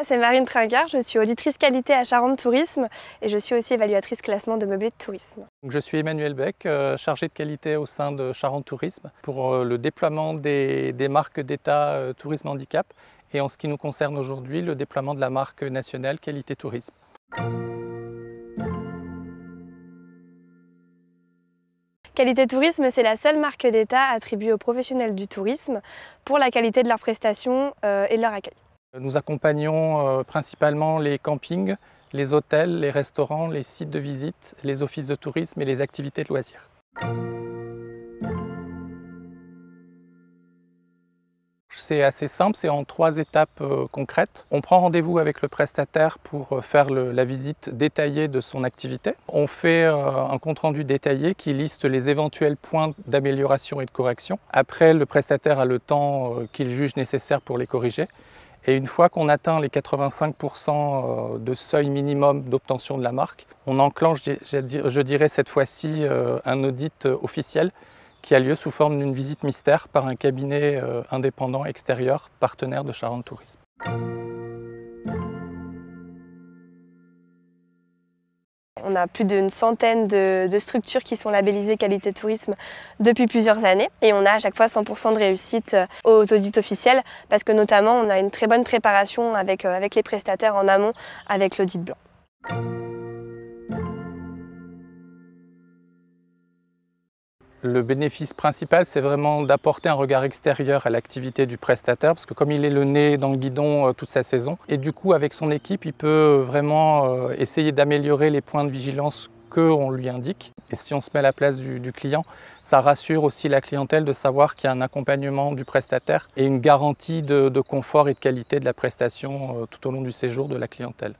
C'est Marine Trinquart, je suis auditrice qualité à Charente Tourisme et je suis aussi évaluatrice classement de meublés de tourisme. Je suis Emmanuel Beck, euh, chargé de qualité au sein de Charente Tourisme pour euh, le déploiement des, marques d'État euh, Tourisme Handicap et en ce qui nous concerne aujourd'hui, le déploiement de la marque nationale Qualité Tourisme. Qualité Tourisme, c'est la seule marque d'État attribuée aux professionnels du tourisme pour la qualité de leurs prestations et de leur accueil. Nous accompagnons euh, principalement les campings, les hôtels, les restaurants, les sites de visite, les offices de tourisme et les activités de loisirs. C'est assez simple, c'est en trois étapes euh, concrètes. On prend rendez-vous avec le prestataire pour euh, faire la visite détaillée de son activité. On fait un compte-rendu détaillé qui liste les éventuels points d'amélioration et de correction. Après, le prestataire a le temps qu'il juge nécessaire pour les corriger. Et une fois qu'on atteint les 85% euh, de seuil minimum d'obtention de la marque, on enclenche, je dirais cette fois-ci, euh, un audit euh, officiel qui a lieu sous forme d'une visite mystère par un cabinet indépendant extérieur partenaire de Charente Tourisme. On a plus d'une centaine de, structures qui sont labellisées qualité tourisme depuis plusieurs années et on a à chaque fois 100% de réussite euh, aux audits officiels parce que notamment on a une très bonne préparation avec, euh, avec les prestataires en amont avec l'audit blanc. Le bénéfice principal, c'est vraiment d'apporter un regard extérieur à l'activité du prestataire, parce que comme il est le nez dans le guidon euh, toute sa saison, et du coup avec son équipe, il peut vraiment euh, essayer d'améliorer les points de vigilance qu'on lui indique. Et si on se met à la place du, client, ça rassure aussi la clientèle de savoir qu'il y a un accompagnement du prestataire et une garantie de, confort et de qualité de la prestation euh, tout au long du séjour de la clientèle.